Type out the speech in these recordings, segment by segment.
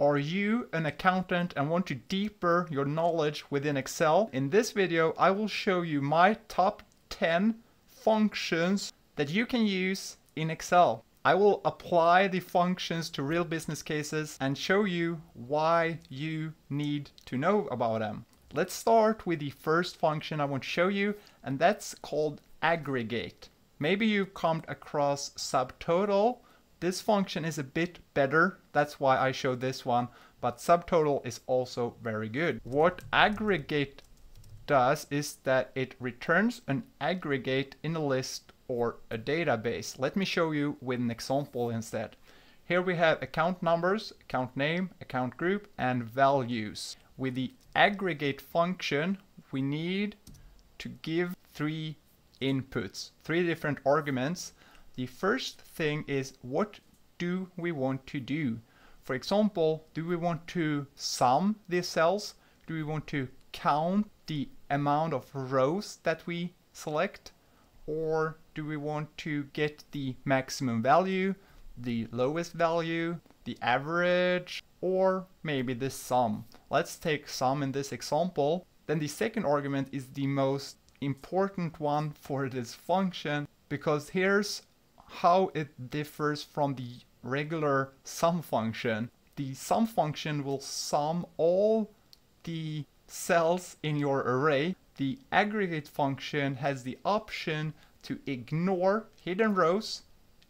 Are you an accountant and want to deeper your knowledge within Excel? In this video, I will show you my top 10 functions that you can use in Excel. I will apply the functions to real business cases and show you why you need to know about them. Let's start with the first function I want to show you, and that's called aggregate. Maybe you've come across subtotal this function is a bit better, that's why I showed this one, but subtotal is also very good. What aggregate does is that it returns an aggregate in a list or a database. Let me show you with an example instead. Here we have account numbers, account name, account group, and values. With the aggregate function, we need to give three inputs, three different arguments the first thing is what do we want to do? For example, do we want to sum these cells? Do we want to count the amount of rows that we select? Or do we want to get the maximum value, the lowest value, the average, or maybe the sum? Let's take sum in this example. Then the second argument is the most important one for this function because here's how it differs from the regular sum function. The sum function will sum all the cells in your array. The aggregate function has the option to ignore hidden rows,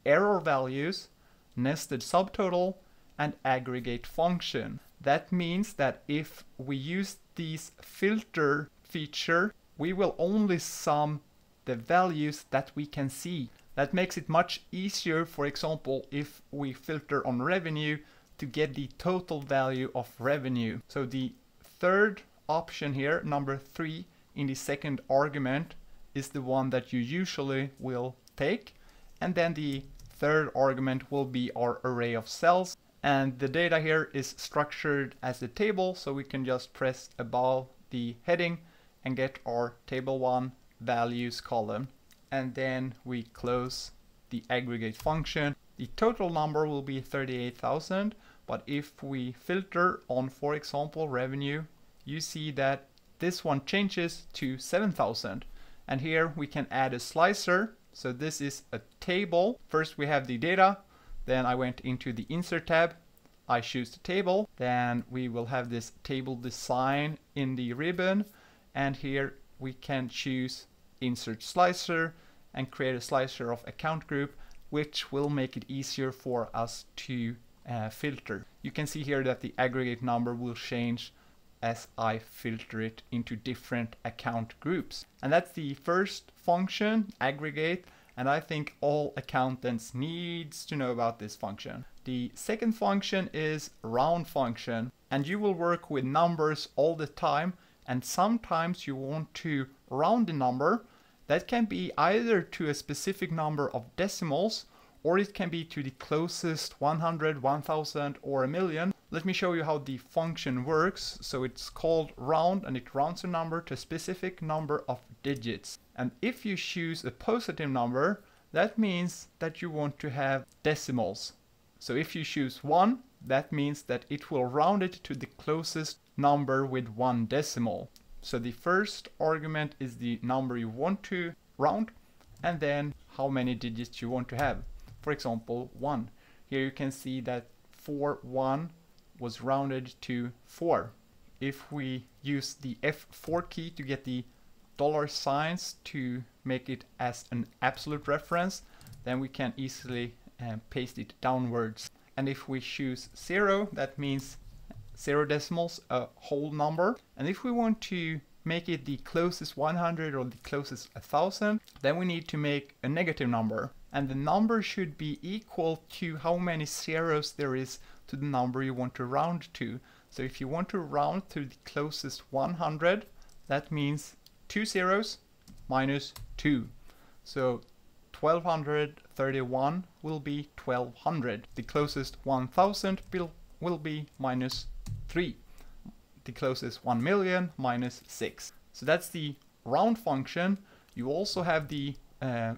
error values, nested subtotal, and aggregate function. That means that if we use this filter feature, we will only sum the values that we can see. That makes it much easier, for example, if we filter on revenue to get the total value of revenue. So the third option here, number three in the second argument, is the one that you usually will take. And then the third argument will be our array of cells. And the data here is structured as a table, so we can just press above the heading and get our table one values column and then we close the aggregate function. The total number will be 38,000, but if we filter on, for example, revenue, you see that this one changes to 7,000. And here we can add a slicer. So this is a table. First we have the data, then I went into the insert tab, I choose the table, then we will have this table design in the ribbon, and here we can choose insert slicer, and create a slicer of account group, which will make it easier for us to uh, filter. You can see here that the aggregate number will change as I filter it into different account groups. And that's the first function, aggregate, and I think all accountants needs to know about this function. The second function is round function, and you will work with numbers all the time, and sometimes you want to round the number that can be either to a specific number of decimals or it can be to the closest 100, 1000 or a million. Let me show you how the function works. So it's called round and it rounds a number to a specific number of digits. And if you choose a positive number, that means that you want to have decimals. So if you choose 1, that means that it will round it to the closest number with one decimal. So the first argument is the number you want to round and then how many digits you want to have. For example, 1. Here you can see that 4, 1 was rounded to 4. If we use the F4 key to get the dollar signs to make it as an absolute reference, then we can easily uh, paste it downwards. And if we choose 0, that means zero decimals, a whole number. And if we want to make it the closest 100 or the closest 1000, then we need to make a negative number. And the number should be equal to how many zeros there is to the number you want to round to. So if you want to round to the closest 100, that means two zeros minus 2. So 1231 will be 1200. The closest 1000 will, will be minus 3. The closest 1 million minus 6. So that's the round function. You also have the uh,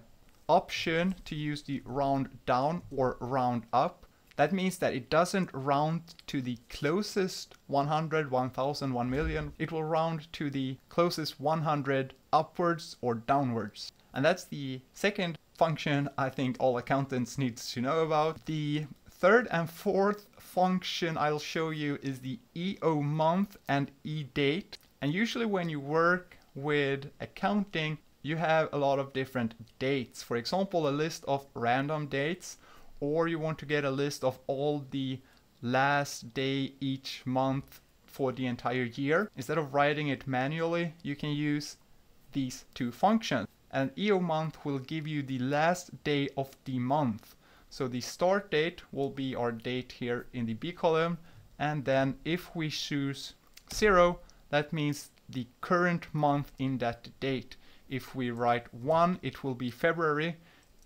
option to use the round down or round up. That means that it doesn't round to the closest 100, 1000, 1 million. It will round to the closest 100 upwards or downwards. And that's the second function I think all accountants need to know about. The third and fourth function I'll show you is the EOMONTH and E date. And usually when you work with accounting, you have a lot of different dates. For example, a list of random dates, or you want to get a list of all the last day each month for the entire year. Instead of writing it manually, you can use these two functions. And EOMONTH will give you the last day of the month. So the start date will be our date here in the B column. And then if we choose zero, that means the current month in that date. If we write 1, it will be February.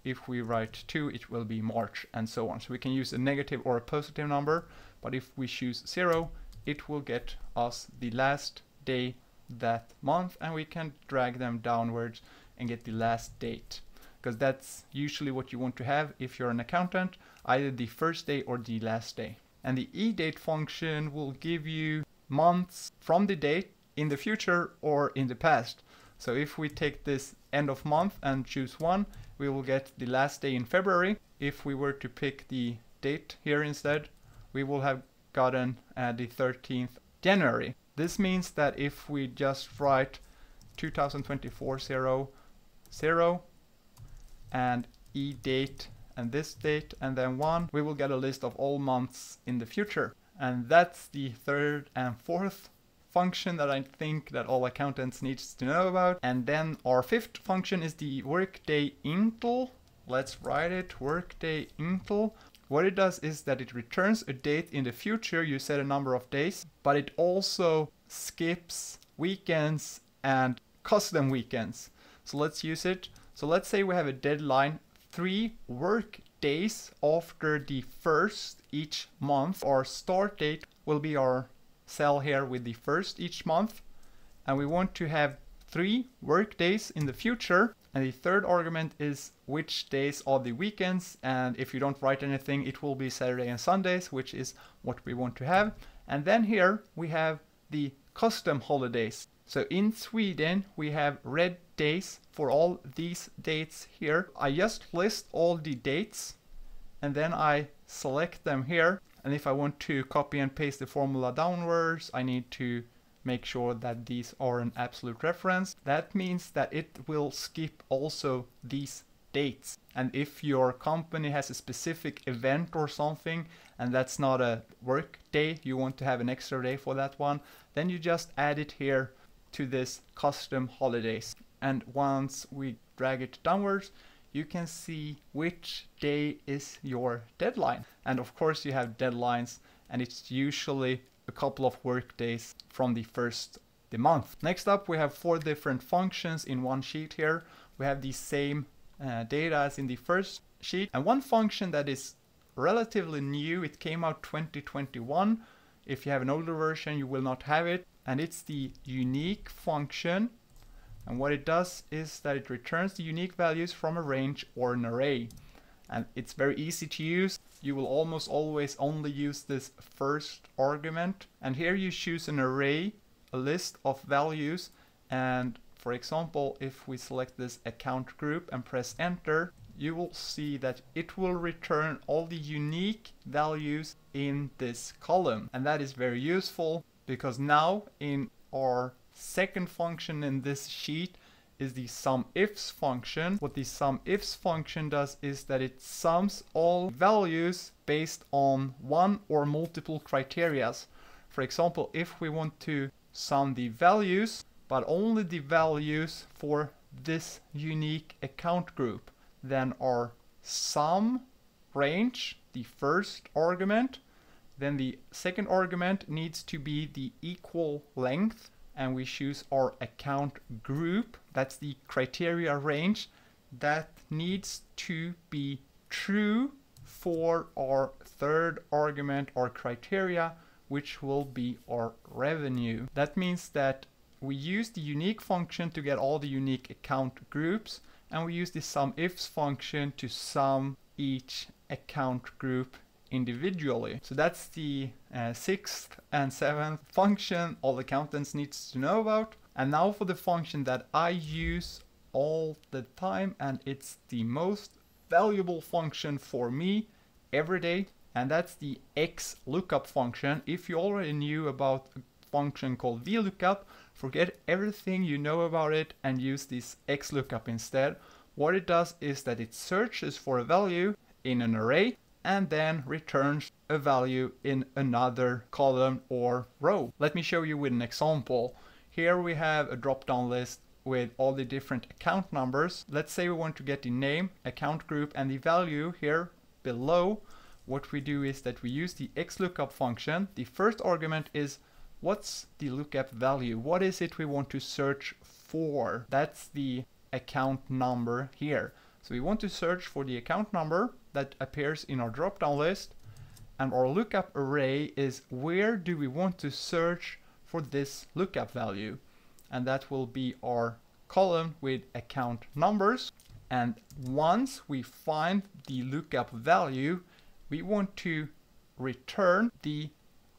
If we write 2, it will be March, and so on. So we can use a negative or a positive number, but if we choose 0, it will get us the last day that month, and we can drag them downwards and get the last date. Because that's usually what you want to have if you're an accountant, either the first day or the last day. And the EDATE function will give you months from the date in the future or in the past. So if we take this end of month and choose one, we will get the last day in February. If we were to pick the date here instead, we will have gotten uh, the 13th January. This means that if we just write 2024 0, 0 and e date and this date and then 1, we will get a list of all months in the future. And that's the third and fourth function that I think that all accountants needs to know about. And then our fifth function is the workday intel. Let's write it, workday intel. What it does is that it returns a date in the future, you set a number of days, but it also skips weekends and custom weekends. So let's use it. So let's say we have a deadline three work days after the first each month. Our start date will be our cell here with the first each month. And we want to have three work days in the future. And the third argument is which days are the weekends. And if you don't write anything it will be Saturday and Sundays which is what we want to have. And then here we have the custom holidays so in Sweden we have red days for all these dates here I just list all the dates and then I select them here and if I want to copy and paste the formula downwards, I need to make sure that these are an absolute reference. That means that it will skip also these dates. And if your company has a specific event or something, and that's not a work day, you want to have an extra day for that one, then you just add it here to this custom holidays. And once we drag it downwards, you can see which day is your deadline. And of course you have deadlines and it's usually a couple of work days from the first the month. Next up we have four different functions in one sheet here. We have the same uh, data as in the first sheet and one function that is relatively new, it came out 2021. If you have an older version you will not have it and it's the unique function and what it does is that it returns the unique values from a range or an array. And it's very easy to use. You will almost always only use this first argument. And here you choose an array, a list of values. And for example, if we select this account group and press enter, you will see that it will return all the unique values in this column. And that is very useful because now in our second function in this sheet is the sum ifs function. What the sum ifs function does is that it sums all values based on one or multiple criterias. For example, if we want to sum the values, but only the values for this unique account group, then our sum range, the first argument, then the second argument needs to be the equal length and we choose our account group. That's the criteria range that needs to be true for our third argument or criteria, which will be our revenue. That means that we use the unique function to get all the unique account groups, and we use the sum ifs function to sum each account group individually. So that's the uh, sixth and seventh function all accountants needs to know about. And now for the function that I use all the time and it's the most valuable function for me every day and that's the XLOOKUP function. If you already knew about a function called VLOOKUP, forget everything you know about it and use this XLOOKUP instead. What it does is that it searches for a value in an array and then returns a value in another column or row. Let me show you with an example. Here we have a drop-down list with all the different account numbers. Let's say we want to get the name, account group and the value here below. What we do is that we use the XLOOKUP function. The first argument is what's the lookup value? What is it we want to search for? That's the account number here. So we want to search for the account number that appears in our drop-down list and our lookup array is where do we want to search for this lookup value. And that will be our column with account numbers. And once we find the lookup value we want to return the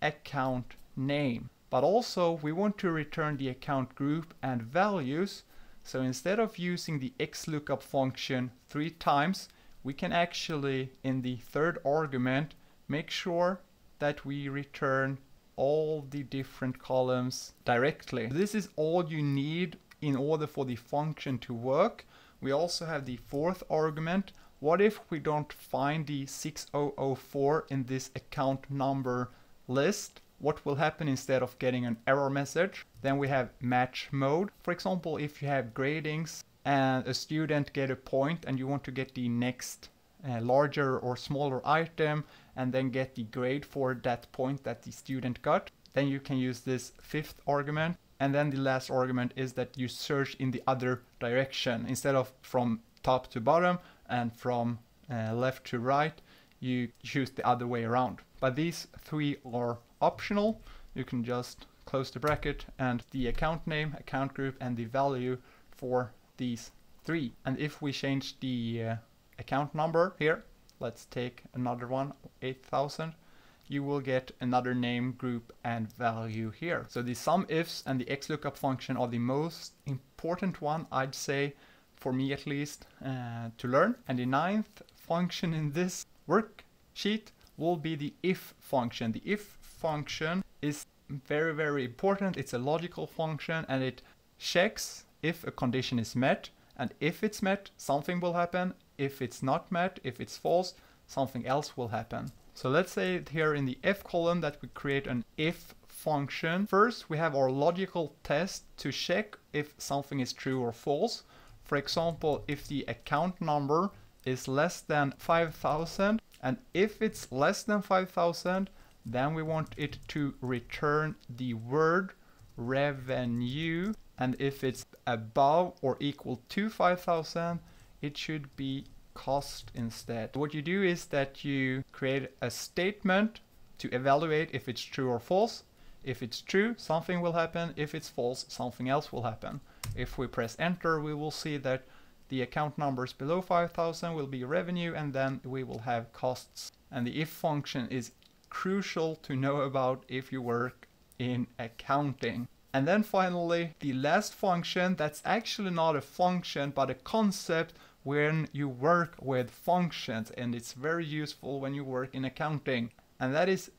account name. But also we want to return the account group and values so instead of using the xlookup function three times we can actually in the third argument make sure that we return all the different columns directly. This is all you need in order for the function to work. We also have the fourth argument. What if we don't find the 6004 in this account number list? What will happen instead of getting an error message? Then we have match mode. For example, if you have gradings and a student get a point and you want to get the next uh, larger or smaller item and then get the grade for that point that the student got. Then you can use this fifth argument. And then the last argument is that you search in the other direction. Instead of from top to bottom and from uh, left to right, you choose the other way around. But these three are optional. You can just close the bracket and the account name, account group, and the value for these three. And if we change the uh, account number here, let's take another one, 8000, you will get another name, group, and value here. So the sum ifs and the XLOOKUP function are the most important one, I'd say, for me at least, uh, to learn. And the ninth function in this worksheet will be the if function. The if function is very, very important. It's a logical function and it checks if a condition is met. And if it's met, something will happen if it's not met, if it's false, something else will happen. So let's say here in the if column that we create an if function. First, we have our logical test to check if something is true or false. For example, if the account number is less than 5000 and if it's less than 5000 then we want it to return the word revenue and if it's above or equal to 5000 it should be cost instead. What you do is that you create a statement to evaluate if it's true or false. If it's true, something will happen. If it's false, something else will happen. If we press enter, we will see that the account numbers below 5000 will be revenue and then we will have costs. And the if function is crucial to know about if you work in accounting. And then finally, the last function that's actually not a function but a concept when you work with functions and it's very useful when you work in accounting and that is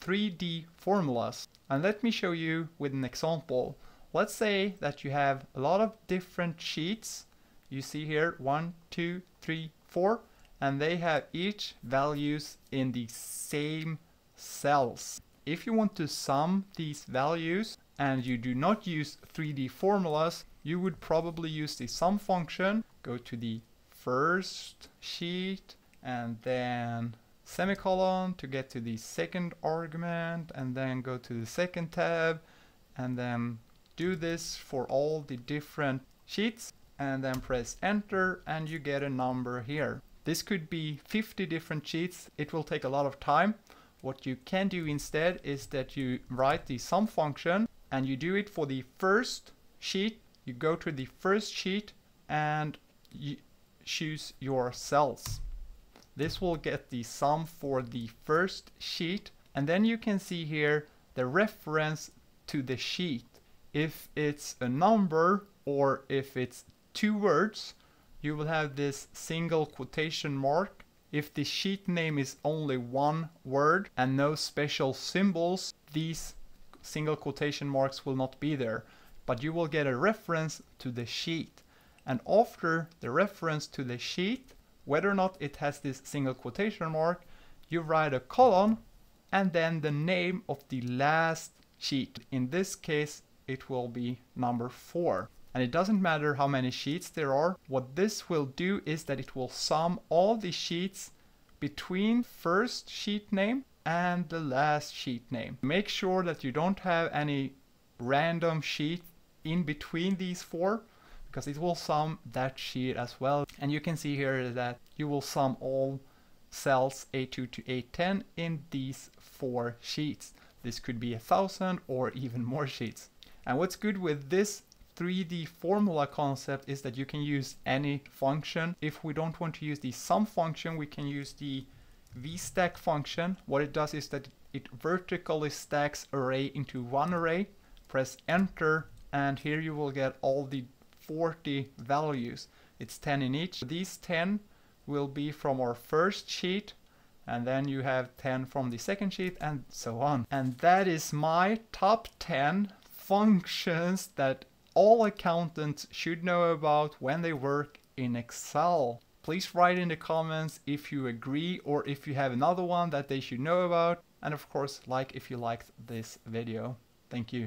3D formulas. And let me show you with an example. Let's say that you have a lot of different sheets. You see here one, two, three, four, and they have each values in the same cells. If you want to sum these values and you do not use 3D formulas, you would probably use the sum function, go to the first sheet and then semicolon to get to the second argument and then go to the second tab and then do this for all the different sheets and then press enter and you get a number here. This could be 50 different sheets. It will take a lot of time. What you can do instead is that you write the sum function and you do it for the first sheet you go to the first sheet and you choose your cells. This will get the sum for the first sheet. And then you can see here the reference to the sheet. If it's a number or if it's two words, you will have this single quotation mark. If the sheet name is only one word and no special symbols, these single quotation marks will not be there. But you will get a reference to the sheet. And after the reference to the sheet, whether or not it has this single quotation mark, you write a colon and then the name of the last sheet. In this case, it will be number four. And it doesn't matter how many sheets there are. What this will do is that it will sum all the sheets between first sheet name and the last sheet name. Make sure that you don't have any random sheet in between these four because it will sum that sheet as well. And you can see here that you will sum all cells A2 to A10 in these four sheets. This could be a thousand or even more sheets. And what's good with this 3D formula concept is that you can use any function. If we don't want to use the sum function, we can use the vstack function. What it does is that it vertically stacks array into one array. Press enter and here you will get all the 40 values. It's 10 in each. These 10 will be from our first sheet and then you have 10 from the second sheet and so on. And that is my top 10 functions that all accountants should know about when they work in Excel. Please write in the comments if you agree or if you have another one that they should know about. And of course, like if you liked this video. Thank you.